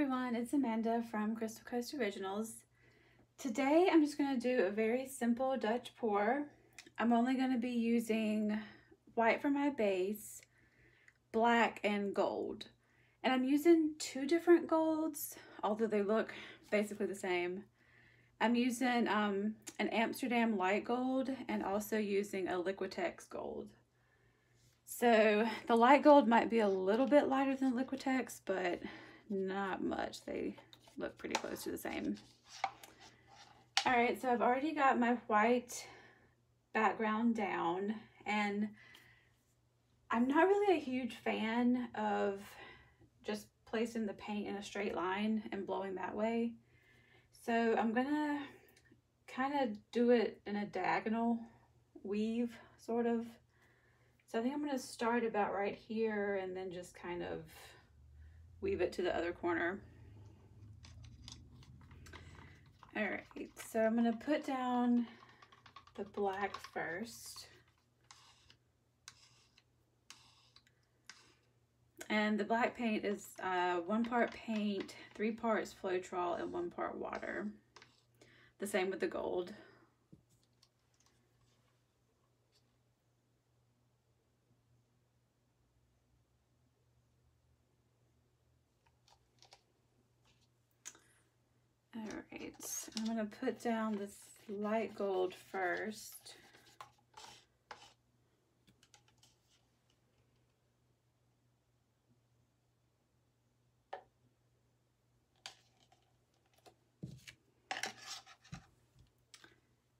everyone, it's Amanda from Crystal Coast Originals. Today I'm just going to do a very simple Dutch pour. I'm only going to be using white for my base, black and gold. And I'm using two different golds, although they look basically the same. I'm using um, an Amsterdam light gold and also using a Liquitex gold. So the light gold might be a little bit lighter than Liquitex, but not much. They look pretty close to the same. All right, so I've already got my white background down and I'm not really a huge fan of just placing the paint in a straight line and blowing that way. So I'm gonna kind of do it in a diagonal weave, sort of. So I think I'm gonna start about right here and then just kind of weave it to the other corner. All right, so I'm gonna put down the black first. And the black paint is uh, one part paint, three parts Floetrol, and one part water. The same with the gold. All I'm gonna put down this light gold first.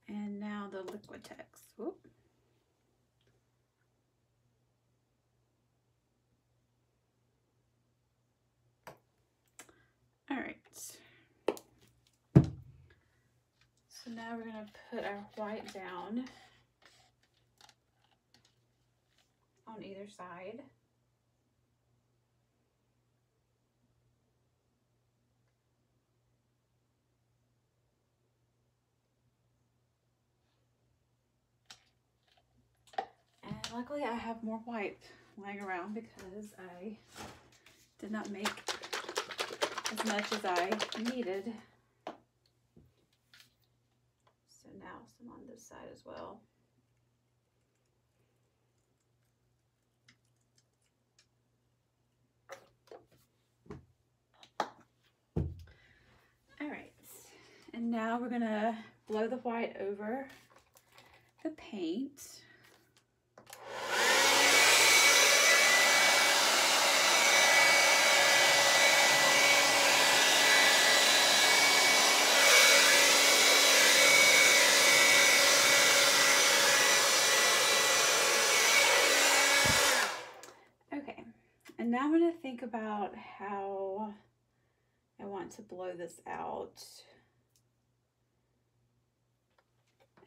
And now the Liquitex. Whoop. All right. Now we're going to put our white down on either side. And luckily I have more white lying around because I did not make as much as I needed. now some on this side as well. All right, and now we're gonna blow the white over the paint. And now I'm going to think about how I want to blow this out.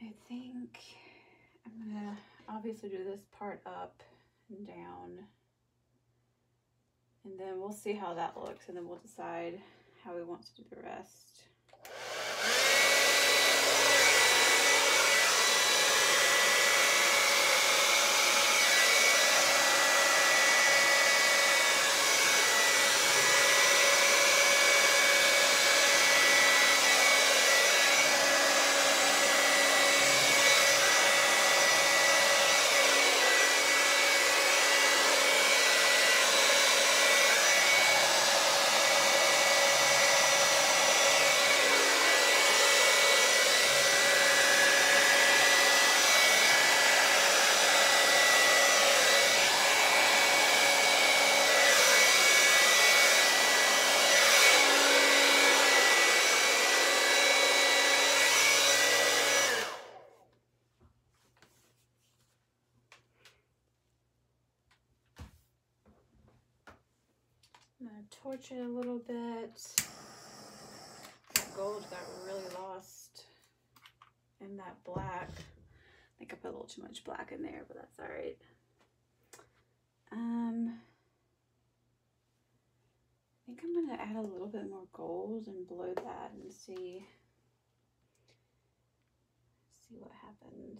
I think I'm going to obviously do this part up and down. And then we'll see how that looks and then we'll decide how we want to do the rest. Torch it a little bit. That gold got really lost in that black. I think I put a little too much black in there, but that's all right. Um, I think I'm gonna add a little bit more gold and blow that and see, see what happens.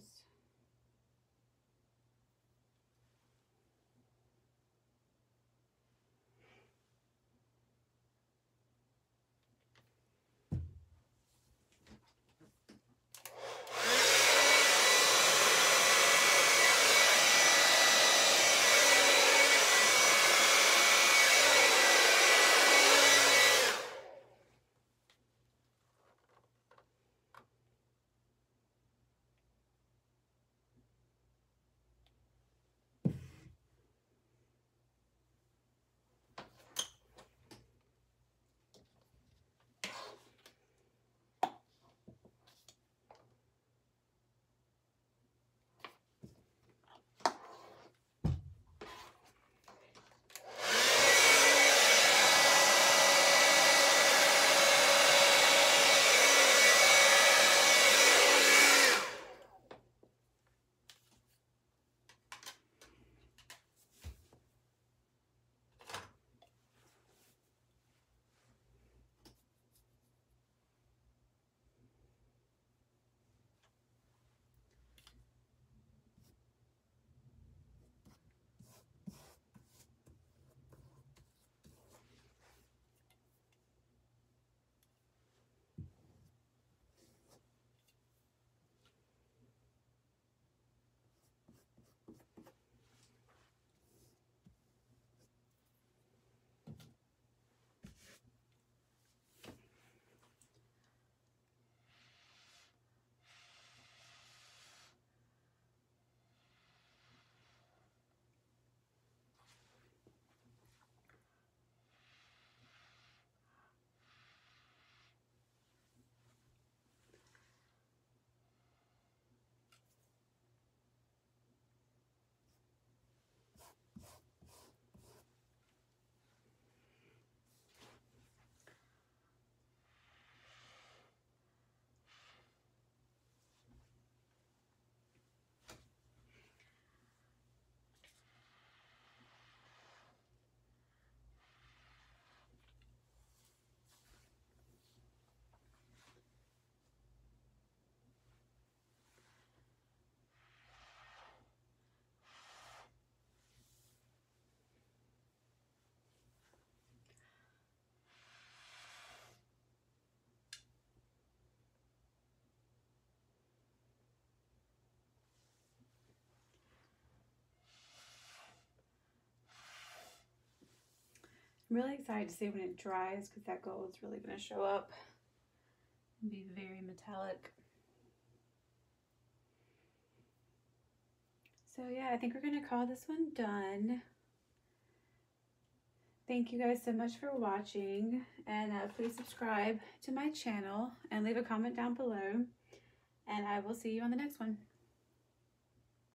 I'm really excited to see when it dries because that gold is really going to show up and be very metallic. So yeah, I think we're going to call this one done. Thank you guys so much for watching and uh, please subscribe to my channel and leave a comment down below and I will see you on the next one.